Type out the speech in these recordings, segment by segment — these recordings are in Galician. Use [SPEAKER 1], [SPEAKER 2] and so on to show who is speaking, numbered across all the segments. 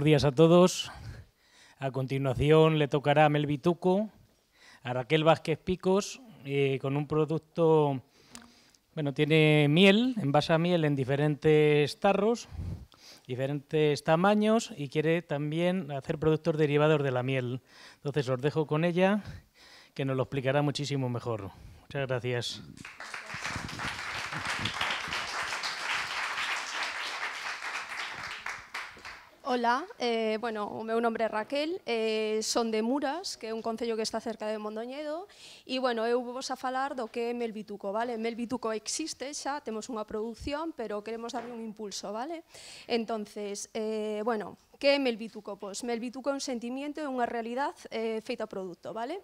[SPEAKER 1] Buenos días a todos. A continuación le tocará a Mel Bituco, a Raquel Vázquez Picos, eh, con un producto, bueno, tiene miel, envasa miel en diferentes tarros, diferentes tamaños y quiere también hacer productos derivados de la miel. Entonces os dejo con ella, que nos lo explicará muchísimo mejor. Muchas gracias.
[SPEAKER 2] Ola, eh, bueno, o meu nombre é Raquel, eh, son de Muras, que é un concello que está cerca de Mondoñedo, e bueno, eu vos a falar do que é Melbituco, vale? Melbituco existe xa, temos unha produción, pero queremos darle un impulso, vale? Entonces, eh, bueno, que é Melbituco? Pois pues, Melbituco é un sentimiento e unha realidade eh, feita a produto, vale?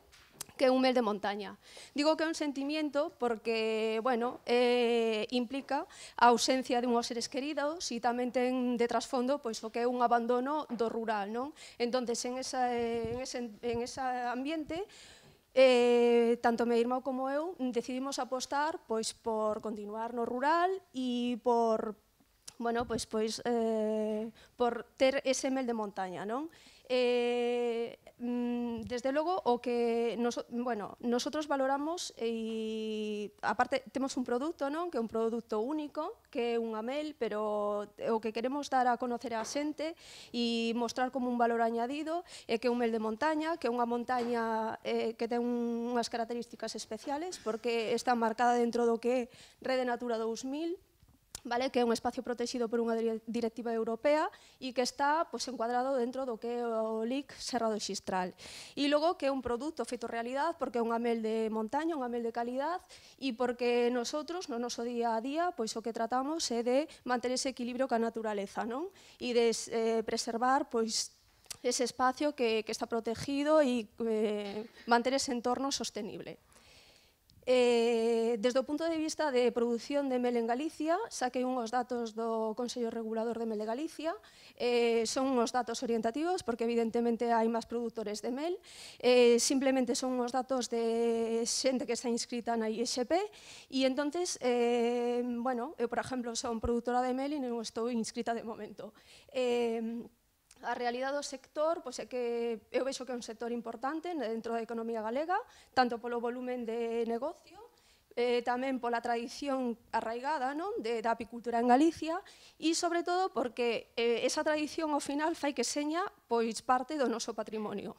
[SPEAKER 2] que é un mel de montaña. Digo que é un sentimiento porque, bueno, eh, implica a ausencia de unhos seres queridos e tamén ten de trasfondo pois o que é un abandono do rural, non? Entonces, en esa en ese en ese ambiente Eh, tanto meu irmão como eu decidimos apostar pois por continuar no rural e por bueno, pois, pois, eh, por ter ese mel de montaña. Non? Eh, mm, desde logo o que nos, bueno, nosotros valoramos eh, e aparte temos un produto, non, que é un produto único, que é unha mel, pero o que queremos dar a conocer a xente e mostrar como un valor añadido é que é un mel de montaña, que é unha montaña eh, que ten unhas características especiales porque está marcada dentro do que é Rede Natura 2000 vale? que é un espacio protegido por unha directiva europea e que está pois, encuadrado dentro do que é o LIC Serra do Xistral. E logo que é un produto feito realidad porque é unha mel de montaña, unha mel de calidad e porque nosotros no noso día a día pois o que tratamos é de manter ese equilibrio ca naturaleza non? e de eh, preservar pois ese espacio que, que está protegido e eh, manter ese entorno sostenible. Eh, desde o punto de vista de produción de mel en Galicia, saquei unhos datos do Consello Regulador de Mel de Galicia, eh, son unhos datos orientativos porque evidentemente hai máis produtores de mel, eh, simplemente son unhos datos de xente que está inscrita na ISP e entonces, eh, bueno, eu por exemplo son produtora de mel e non estou inscrita de momento. Eh, a realidade do sector pois é que eu vexo que é un sector importante dentro da economía galega, tanto polo volumen de negocio, eh, tamén pola tradición arraigada non? De, da apicultura en Galicia e, sobre todo, porque eh, esa tradición ao final fai que seña pois parte do noso patrimonio.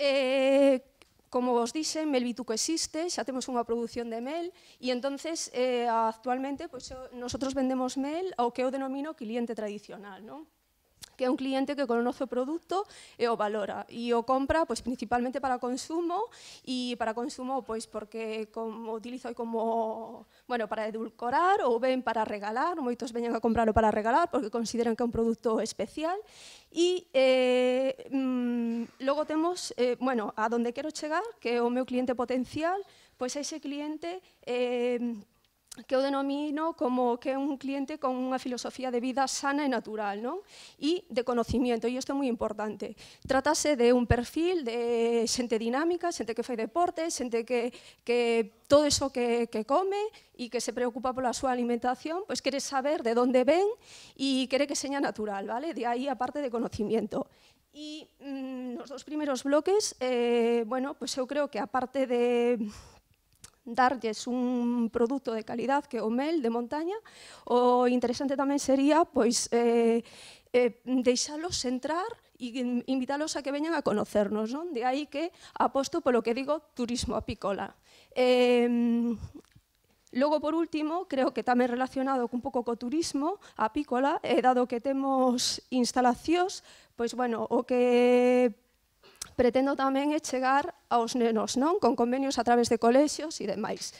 [SPEAKER 2] Eh, Como vos dixen, Mel Bituco existe, xa temos unha produción de mel e entonces eh, actualmente pois, pues, nosotros vendemos mel ao que eu denomino cliente tradicional, non? que é un cliente que conoce o produto e o valora e o compra pois, principalmente para consumo e para consumo pois, porque como utilizo como bueno, para edulcorar ou ben para regalar, moitos veñen a comprarlo para regalar porque consideran que é un produto especial e eh, mm, logo temos, eh, bueno, a donde quero chegar, que é o meu cliente potencial, pois ese cliente eh, que eu denomino como que é un cliente con unha filosofía de vida sana e natural, non? E de conocimiento, e isto é moi importante. Trátase de un perfil de xente dinámica, xente que fai deporte, xente que, que todo iso que, que come e que se preocupa pola súa alimentación, pois quere saber de onde ven e quere que seña natural, vale? De aí a parte de conocimiento. E mm, nos dos primeiros bloques, eh, bueno, pois eu creo que a parte de darlles un produto de calidad que é o mel de montaña, o interesante tamén sería pois eh, eh, deixalos entrar e invitalos a que veñan a conocernos. Non? De aí que aposto polo que digo turismo apícola. Eh, Logo, por último, creo que tamén relacionado un pouco co turismo apícola, e dado que temos instalacións, pois, bueno, o que pretendo tamén é chegar aos nenos, non? Con convenios a través de colexios e demais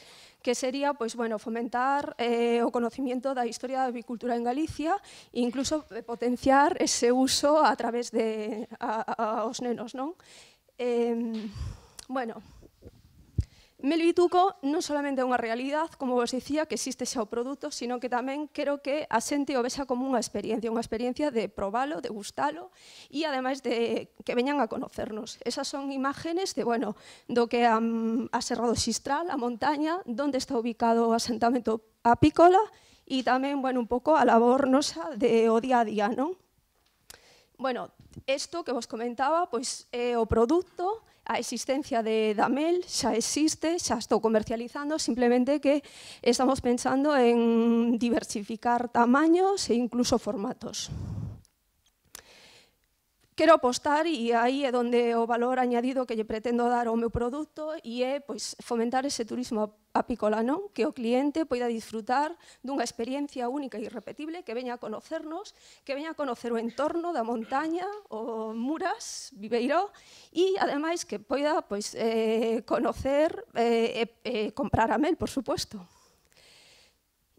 [SPEAKER 2] que sería pois, bueno, fomentar eh, o conocimiento da historia da avicultura en Galicia e incluso eh, potenciar ese uso a través de a, a, aos nenos. Non? Eh, bueno, Melituco non solamente é unha realidade, como vos dicía, que existe xa o produto, sino que tamén quero que a xente o vexa como unha experiencia, unha experiencia de probalo, de gustalo e ademais de que veñan a conocernos. Esas son imágenes de, bueno, do que a, a Serra do Xistral, a montaña, onde está ubicado o asentamento apícola e tamén, bueno, un pouco a labor nosa de o día a día, non? Bueno, isto que vos comentaba, pois é o produto, a existencia de Damel xa existe, xa estou comercializando, simplemente que estamos pensando en diversificar tamaños e incluso formatos. Quero apostar e aí é onde o valor añadido que lle pretendo dar ao meu produto e é pois, fomentar ese turismo apicolano que o cliente poida disfrutar dunha experiencia única e irrepetible que veña a conocernos, que veña a conocer o entorno da montaña, o Muras, Viveiro, e ademais que poida pois, eh, conocer eh, eh, comprar a mel, por suposto.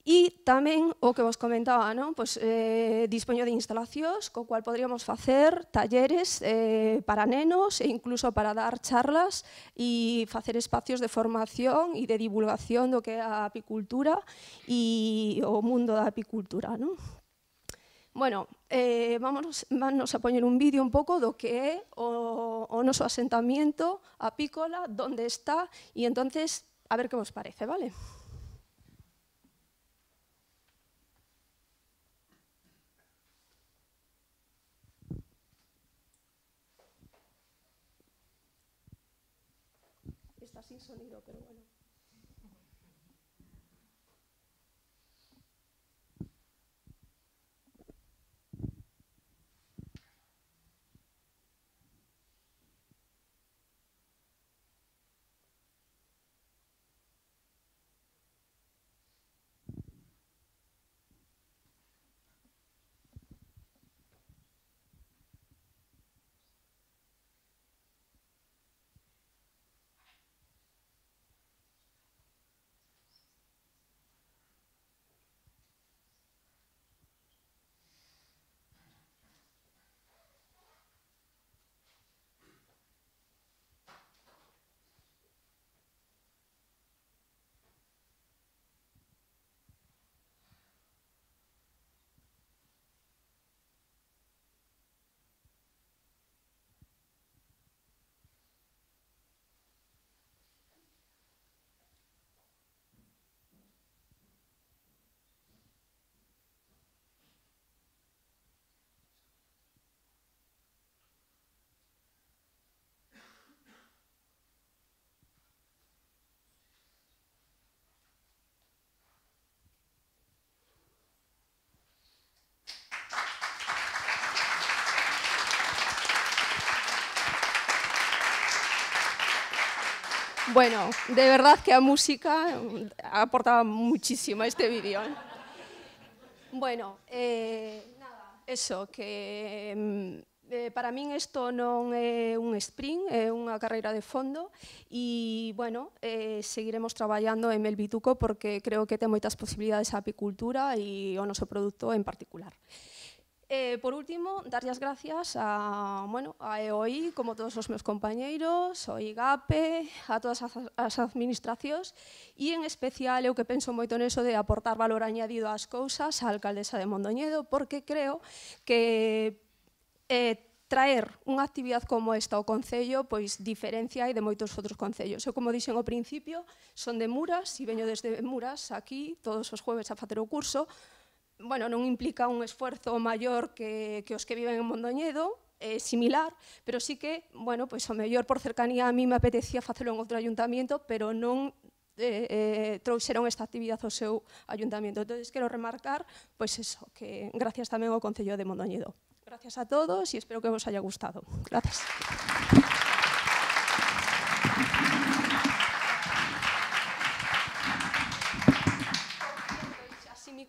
[SPEAKER 2] E tamén o que vos comentaba, non? Pois, eh, dispoño de instalacións co cual podríamos facer talleres eh, para nenos e incluso para dar charlas e facer espacios de formación e de divulgación do que é a apicultura e o mundo da apicultura. Non? Bueno, eh, vamos, vamos a poñer un vídeo un pouco do que é o, o asentamiento apícola, donde está, e entonces a ver que vos parece, vale? Sin sonido, pero bueno. Bueno, de verdad que a música aportaba muchísimo a este vídeo. Bueno, eh, nada, eso, que mm, eh, para min isto non é un sprint, é unha carreira de fondo e, bueno, eh, seguiremos traballando en Melbituco porque creo que ten moitas posibilidades a apicultura e o noso produto en particular. E, por último, dar as gracias a, bueno, a EOI, como todos os meus compañeiros, ao IGAPE, a todas as administracións, e en especial eu que penso moito neso de aportar valor añadido ás cousas á alcaldesa de Mondoñedo, porque creo que eh, traer unha actividade como esta ao Concello pois diferencia e de moitos outros concellos. Eu, como dixen ao principio, son de Muras e veño desde Muras aquí todos os jueves a facer o curso, bueno, non implica un esforzo maior que, que os que viven en Mondoñedo, eh, similar, pero sí que, bueno, pois pues, o mellor por cercanía a mí me apetecía facelo en outro ayuntamiento, pero non eh, eh, trouxeron esta actividade ao seu ayuntamiento. Entón, quero remarcar, pois pues, eso, que gracias tamén ao Concello de Mondoñedo. Gracias a todos e espero que vos haya gustado. Gracias.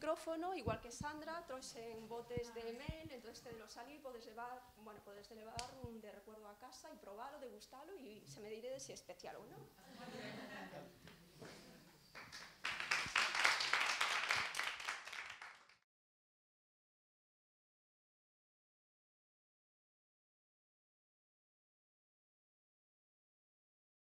[SPEAKER 2] micrófono, igual que Sandra, traes en botes de mel, entonces te lo sale y puedes llevar, bueno, puedes llevar un de recuerdo a casa y probarlo, degustarlo y se me diré de si es especial o no.